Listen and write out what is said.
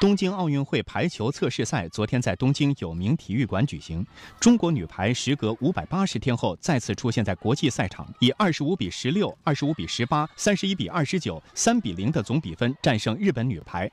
东京奥运会排球测试赛昨天在东京有名体育馆举行中国女排时隔五百八十天后再次出现在国际赛场以二十五比十六二十五比十八三十一比二十九三比零的总比分战胜日本女排。